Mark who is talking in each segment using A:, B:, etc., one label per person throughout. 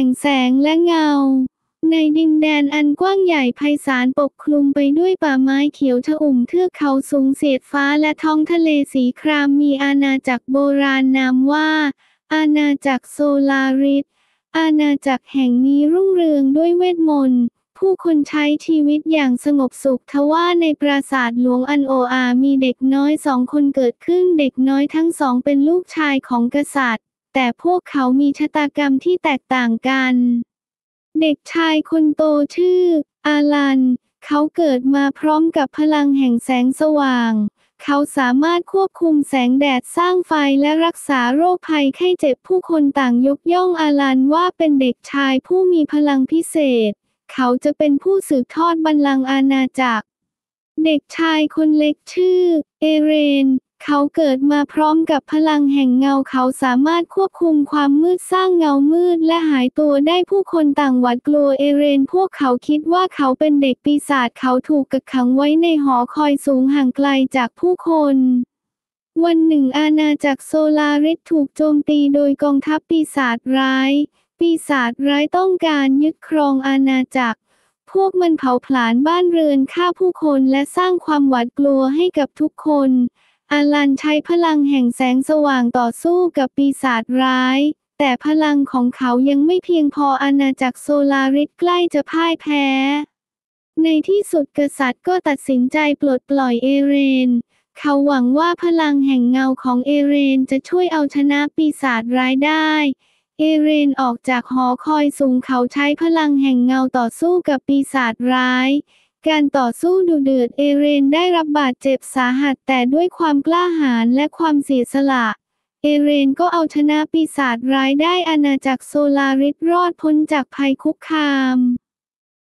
A: ห่งแสงและเงา ในดินแดนอันกว้างใหญ่ไพศาลปกคลุมไปด้วยป่าไม้เขียวชอุ่มเทือกเขาสูงเสียดฟ้าและท้องทะเลสีครามมีอาณาจักรโบราณนามว่า อาณาจักรโซลาริสอาณาจักรแห่งนี้รุ่งเรืองด้วยเวทมนต์ผู้คนใช้ชีวิตอย่างสงบสุขทว่าในปราสาทหลวงอันโออามีเด็กน้อยสองคนเกิดขึ้นเด็กน้อยทั้งสองเป็นลูกชายของกษัตริย์ แต่พวกเขามีชะตากรรมที่แตกต่างกัน เด็กชายคนโตชื่อ อาลัน เขาเกิดมาพร้อมกับพลังแห่งแสงสว่าง เขาสามารถควบคุมแสงแดดสร้างไฟและรักษาโรคภัยไข้เจ็บผู้คนต่างยกย่องอาลันว่าเป็นเด็กชายผู้มีพลังพิเศษ เขาจะเป็นผู้สืบทอดบัลลังก์อาณาจักร เด็กชายคนเล็กชื่อ เอเรน เขาเกิดมาพร้อมกับพลังแห่งเงาเขาสามารถควบคุมความมืดสร้างเงามืดและหายตัวได้ผู้คนต่างหวาดกลัวเอเรนพวกเขาคิดว่าเขาเป็นเด็กปีศาจเขาถูกกักขังไว้ในหอคอยสูงห่างไกลจากผู้คนวันหนึ่งอาณาจักรโซลาริสถูกโจมตีโดยกองทัพปีศาจร้าย ปีศาจร้ายต้องการยึดครองอาณาจักร พวกมันเผาผลาญบ้านเรือนฆ่าผู้คนและสร้างความหวาดกลัวให้กับทุกคน อาลันใช้พลังแห่งแสงสว่างต่อสู้กับปีศาจร้าย แต่พลังของเขายังไม่เพียงพออาณาจักรโซลาริสใกล้จะพ่ายแพ้ ในที่สุดกษัตริย์ก็ตัดสินใจปลดปล่อยเอเรน เขาหวังว่าพลังแห่งเงาของเอเรนจะช่วยเอาชนะปีศาจร้ายได้ เอเรนออกจากหอคอยสูงเขาใช้พลังแห่งเงาต่อสู้กับปีศาจร้าย การต่อสู้ดุเดือดเอเรนได้รับบาดเจ็บสาหัสแต่ด้วยความกล้าหาญและความเสียสละ เอเรนก็เอาชนะปีศาจร้ายได้อาณาจักรโซลาริสรอดพ้นจากภัยคุกคาม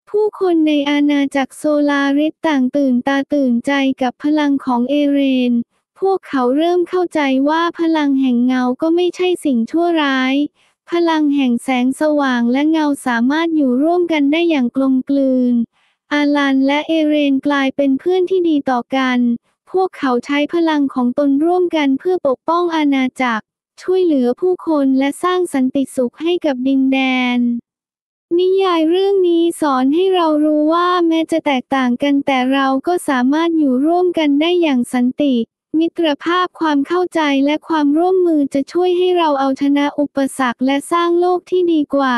A: ผู้คนในอาณาจักรโซลาริสต่างตื่นตาตื่นใจกับพลังของเอเรน พวกเขาเริ่มเข้าใจว่าพลังแห่งเงาก็ไม่ใช่สิ่งชั่วร้าย พลังแห่งแสงสว่างและเงาสามารถอยู่ร่วมกันได้อย่างกลมกลืน อาลันและเอเรนกลายเป็นเพื่อนที่ดีต่อกัน พวกเขาใช้พลังของตนร่วมกันเพื่อปกป้องอาณาจักร ช่วยเหลือผู้คนและสร้างสันติสุขให้กับดินแดน นิยายเรื่องนี้สอนให้เรารู้ว่าแม้จะแตกต่างกันแต่เราก็สามารถอยู่ร่วมกันได้อย่างสันติ มิตรภาพความเข้าใจและความร่วมมือจะช่วยให้เราเอาชนะอุปสรรคและสร้างโลกที่ดีกว่า